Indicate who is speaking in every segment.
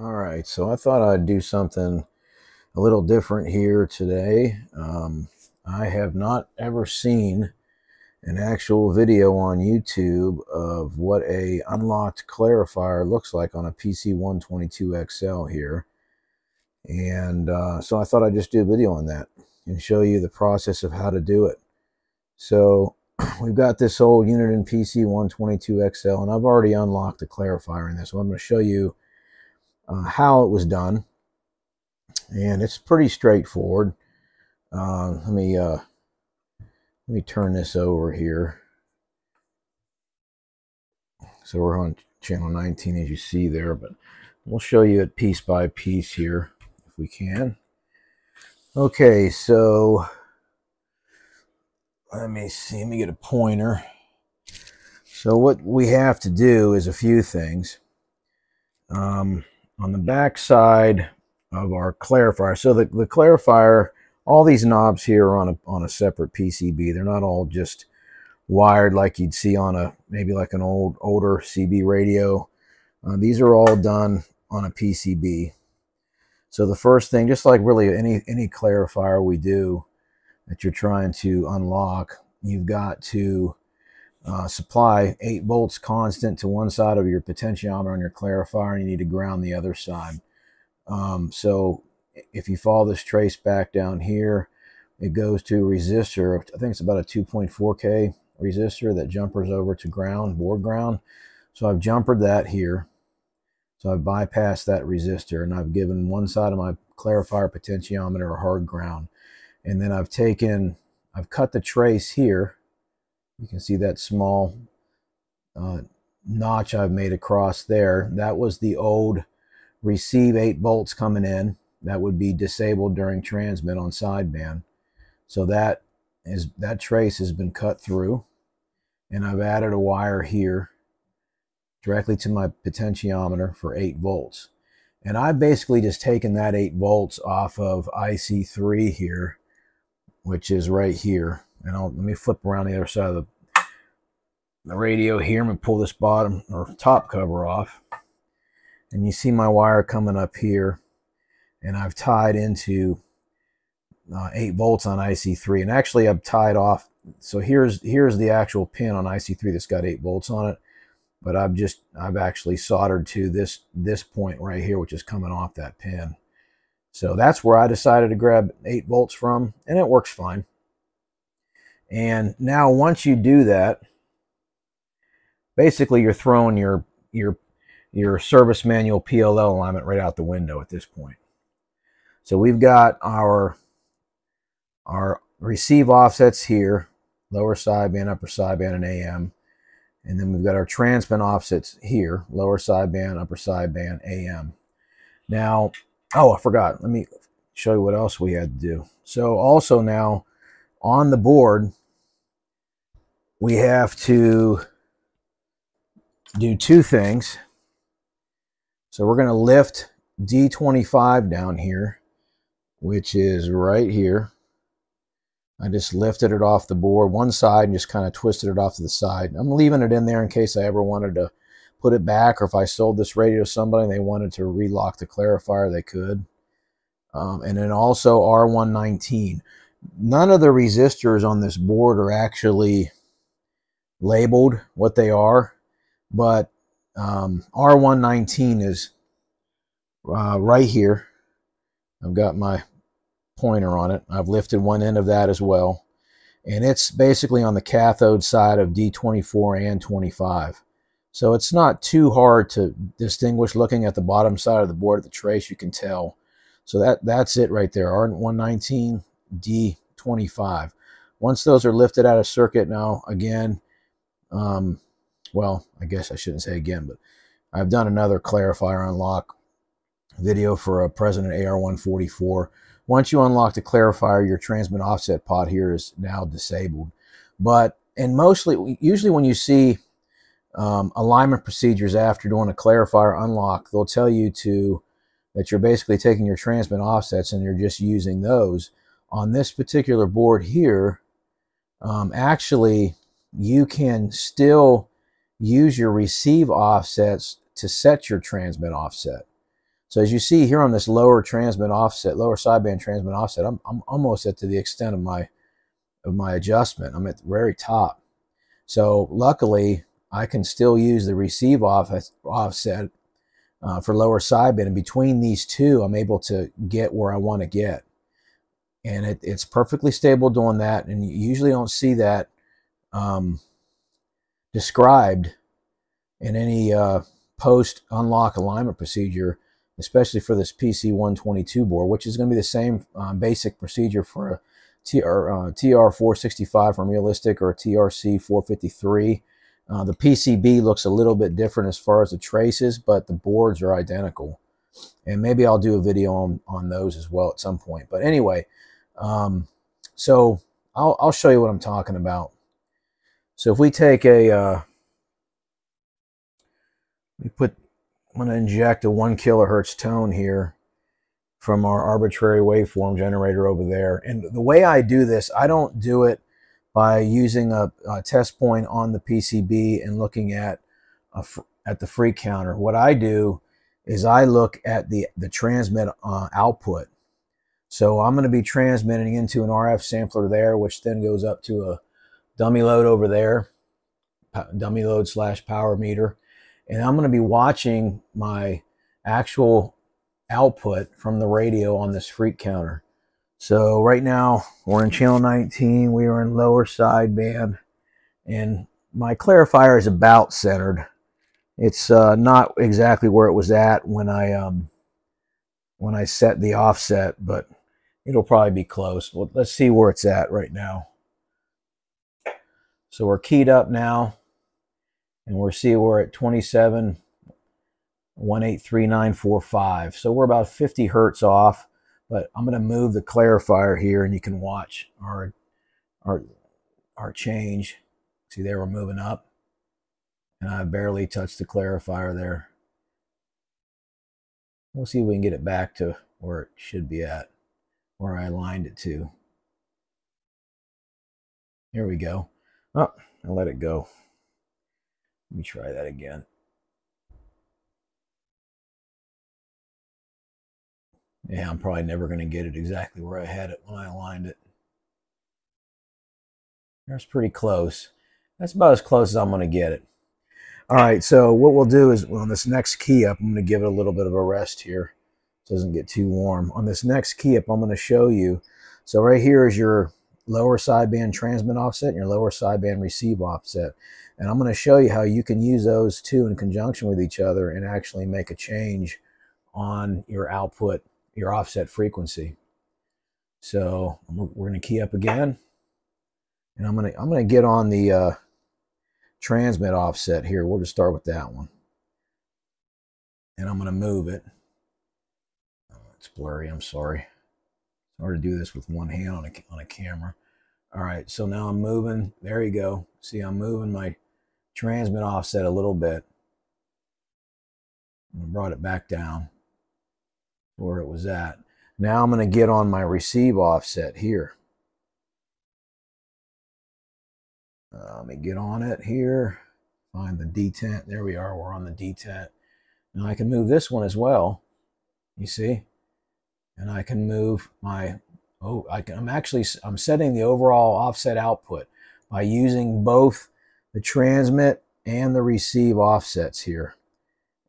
Speaker 1: All right, so I thought I'd do something a little different here today. Um, I have not ever seen an actual video on YouTube of what a unlocked clarifier looks like on a PC122XL here. And uh, so I thought I'd just do a video on that and show you the process of how to do it. So we've got this old Uniden PC122XL and I've already unlocked the clarifier in this. So I'm going to show you uh, how it was done. And it's pretty straightforward. Uh, let me uh, let me turn this over here. So we're on channel 19 as you see there, but we'll show you it piece by piece here if we can. Okay, so let me see, let me get a pointer. So what we have to do is a few things. Um, on the back side of our clarifier. So the, the clarifier, all these knobs here are on a, on a separate PCB. They're not all just wired like you'd see on a, maybe like an old, older CB radio. Uh, these are all done on a PCB. So the first thing, just like really any, any clarifier we do that you're trying to unlock, you've got to uh, supply 8 volts constant to one side of your potentiometer on your clarifier and you need to ground the other side. Um, so if you follow this trace back down here, it goes to resistor. I think it's about a 2.4K resistor that jumpers over to ground, board ground. So I've jumpered that here. So I've bypassed that resistor and I've given one side of my clarifier potentiometer a hard ground. And then I've taken, I've cut the trace here you can see that small uh, notch I've made across there. That was the old receive 8 volts coming in. That would be disabled during transmit on sideband. So that is that trace has been cut through. And I've added a wire here directly to my potentiometer for 8 volts. And I've basically just taken that 8 volts off of IC3 here, which is right here. And I'll, let me flip around the other side of the the radio here. I'm going to pull this bottom or top cover off. And you see my wire coming up here. And I've tied into uh, 8 volts on IC3. And actually I've tied off. So here's here's the actual pin on IC3 that's got 8 volts on it. But I've just, I've actually soldered to this, this point right here, which is coming off that pin. So that's where I decided to grab 8 volts from. And it works fine. And now once you do that, basically you're throwing your your your service manual PLL alignment right out the window at this point. So we've got our our receive offsets here, lower sideband, upper sideband, and AM. And then we've got our transmit offsets here, lower sideband, upper sideband, AM. Now, oh, I forgot. Let me show you what else we had to do. So also now on the board, we have to do two things. So we're going to lift D25 down here, which is right here. I just lifted it off the board one side and just kind of twisted it off to the side. I'm leaving it in there in case I ever wanted to put it back or if I sold this radio to somebody and they wanted to relock the clarifier, they could. Um, and then also R119. None of the resistors on this board are actually labeled what they are but um, R119 is uh, right here. I've got my pointer on it. I've lifted one end of that as well. And it's basically on the cathode side of D24 and 25. So it's not too hard to distinguish looking at the bottom side of the board at the trace, you can tell. So that that's it right there, R119, D25. Once those are lifted out of circuit now, again, um, well, I guess I shouldn't say again, but I've done another clarifier unlock video for a President AR144. Once you unlock the clarifier, your transmit offset pot here is now disabled. But, and mostly, usually when you see um, alignment procedures after doing a clarifier unlock, they'll tell you to, that you're basically taking your transmit offsets and you're just using those. On this particular board here, um, actually, you can still use your receive offsets to set your transmit offset. So as you see here on this lower transmit offset, lower sideband transmit offset, I'm, I'm almost at to the extent of my of my adjustment. I'm at the very top. So luckily, I can still use the receive off, offset uh, for lower sideband. And between these two, I'm able to get where I want to get. And it, it's perfectly stable doing that. And you usually don't see that um, described in any uh, post unlock alignment procedure especially for this PC122 board, which is going to be the same um, basic procedure for a TR, uh, TR465 from Realistic or a TRC453. Uh, the PCB looks a little bit different as far as the traces, but the boards are identical. And maybe I'll do a video on, on those as well at some point. But anyway, um, so I'll, I'll show you what I'm talking about. So if we take a, uh, we put I'm going to inject a one kilohertz tone here from our arbitrary waveform generator over there. And the way I do this, I don't do it by using a, a test point on the PCB and looking at a, at the free counter. What I do is I look at the, the transmit uh, output. So I'm going to be transmitting into an RF sampler there, which then goes up to a dummy load over there, dummy load slash power meter and I'm going to be watching my actual output from the radio on this freak counter. So right now we're in channel 19, we are in lower sideband, and my clarifier is about centered. It's uh, not exactly where it was at when I um, when I set the offset, but it'll probably be close. Well, let's see where it's at right now. So we're keyed up now and we're see we're at 27 183945 so we're about 50 hertz off but I'm going to move the clarifier here and you can watch our our our change. See there we're moving up and I barely touched the clarifier there. We'll see if we can get it back to where it should be at where I aligned it to. Here we go oh I let it go let me try that again. Yeah, I'm probably never going to get it exactly where I had it when I aligned it. That's pretty close. That's about as close as I'm going to get it. All right, so what we'll do is on this next key up, I'm going to give it a little bit of a rest here. It doesn't get too warm. On this next key up, I'm going to show you. So right here is your lower sideband transmit offset and your lower sideband receive offset. And I'm going to show you how you can use those two in conjunction with each other and actually make a change on your output, your offset frequency. So we're going to key up again. And I'm going to, I'm going to get on the uh, transmit offset here. We'll just start with that one. And I'm going to move it. Oh, it's blurry. I'm sorry. It's hard to do this with one hand on a, on a camera. All right, so now I'm moving. There you go. See, I'm moving my transmit offset a little bit. I brought it back down where it was at. Now I'm going to get on my receive offset here. Uh, let me get on it here. Find the detent. There we are. We're on the detent. Now I can move this one as well. You see? And I can move my, oh, I can, I'm actually, I'm setting the overall offset output by using both the transmit and the receive offsets here.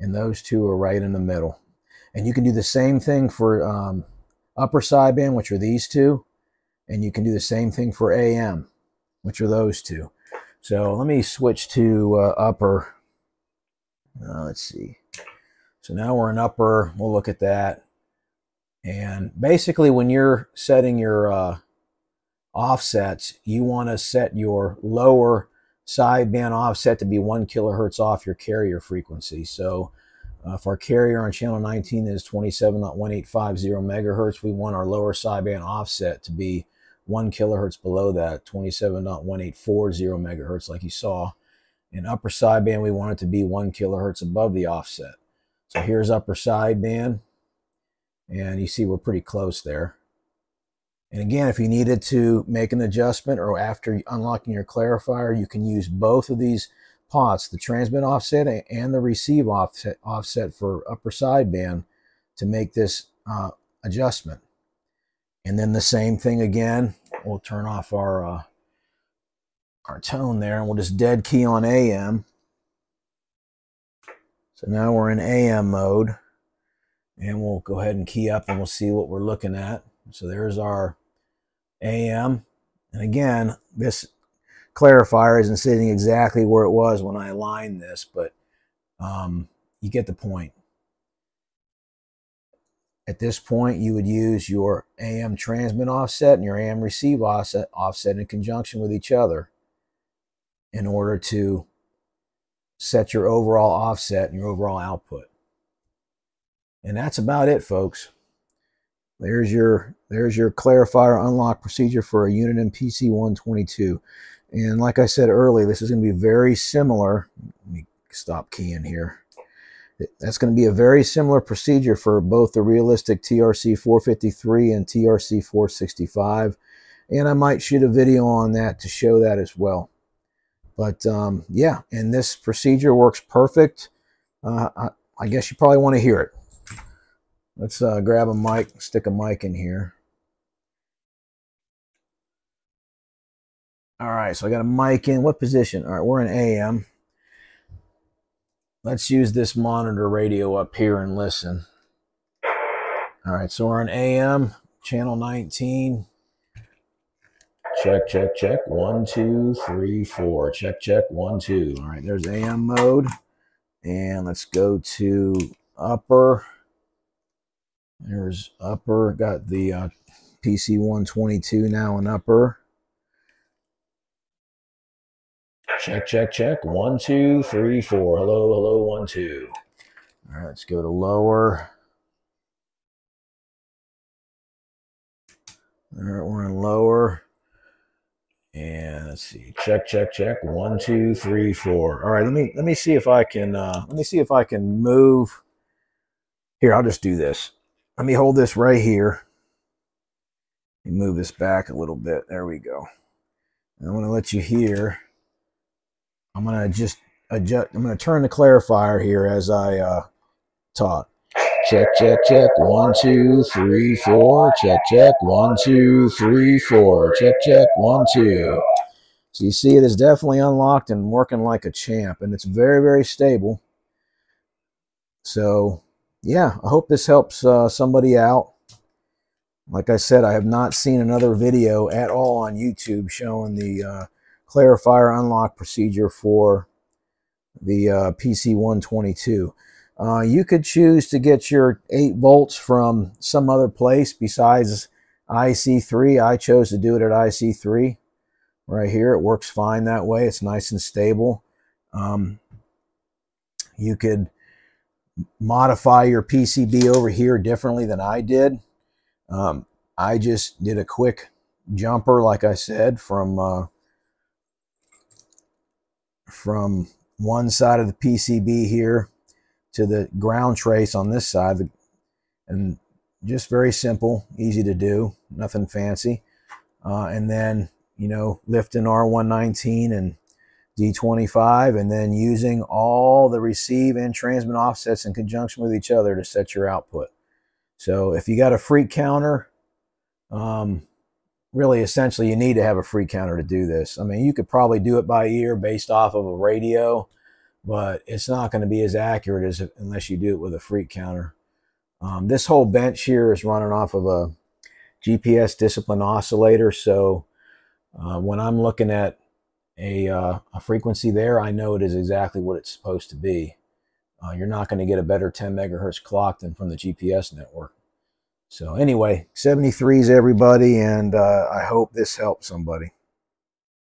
Speaker 1: And those two are right in the middle. And you can do the same thing for um, upper sideband, which are these two. And you can do the same thing for AM, which are those two. So let me switch to uh, upper. Uh, let's see. So now we're in upper. We'll look at that. And basically, when you're setting your uh, offsets, you want to set your lower sideband offset to be one kilohertz off your carrier frequency. So uh, if our carrier on channel 19 is 27.1850 megahertz, we want our lower sideband offset to be one kilohertz below that, 27.1840 megahertz, like you saw. In upper sideband, we want it to be one kilohertz above the offset. So here's upper sideband, and you see we're pretty close there. And again, if you needed to make an adjustment or after unlocking your clarifier, you can use both of these pots, the transmit offset and the receive offset, offset for upper sideband to make this uh, adjustment. And then the same thing again. We'll turn off our uh, our tone there and we'll just dead key on AM. So now we're in AM mode and we'll go ahead and key up and we'll see what we're looking at. So there's our AM. And again, this clarifier isn't sitting exactly where it was when I aligned this, but um, you get the point. At this point, you would use your AM transmit offset and your AM receive offset, offset in conjunction with each other in order to set your overall offset and your overall output. And that's about it, folks. There's your there's your clarifier unlock procedure for a Uniden PC122. And like I said earlier, this is going to be very similar. Let me stop keying here. That's going to be a very similar procedure for both the realistic TRC 453 and TRC 465. And I might shoot a video on that to show that as well. But um, yeah, and this procedure works perfect. Uh, I, I, guess you probably want to hear it. Let's uh, grab a mic, stick a mic in here. All right, so I got a mic in. What position? All right, we're in AM. Let's use this monitor radio up here and listen. All right, so we're on AM, channel 19. Check, check, check. One, two, three, four. Check, check. One, two. All right, there's AM mode. And let's go to upper. There's upper. Got the uh, PC 122 now in upper. Check, check, check. One, two, three, four. Hello, hello, one, two. All right, let's go to lower. All right, we're in lower. And let's see. Check, check, check. One, two, three, four. All right, let me let me see if I can uh let me see if I can move. Here, I'll just do this. Let me hold this right here. Let move this back a little bit. There we go. And I'm gonna let you hear. I'm going to just adjust. I'm going to turn the clarifier here as I uh, talk. Check, check, check. One, two, three, four. Check, check. One, two, three, four. Check, check. One, two. So you see it is definitely unlocked and working like a champ. And it's very, very stable. So, yeah, I hope this helps uh, somebody out. Like I said, I have not seen another video at all on YouTube showing the uh, clarifier unlock procedure for the uh, PC122. Uh, you could choose to get your 8 volts from some other place besides IC3. I chose to do it at IC3 right here. It works fine that way. It's nice and stable. Um, you could modify your PCB over here differently than I did. Um, I just did a quick jumper, like I said, from uh, from one side of the PCB here to the ground trace on this side. And just very simple, easy to do, nothing fancy. Uh, and then, you know, lifting R119 and D25 and then using all the receive and transmit offsets in conjunction with each other to set your output. So if you got a freak counter, um, really essentially you need to have a freak counter to do this. I mean, you could probably do it by ear based off of a radio, but it's not going to be as accurate as unless you do it with a freak counter. Um, this whole bench here is running off of a GPS discipline oscillator. So uh, when I'm looking at a, uh, a, frequency there, I know it is exactly what it's supposed to be. Uh, you're not going to get a better 10 megahertz clock than from the GPS network. So anyway, 73s everybody, and uh, I hope this helps somebody.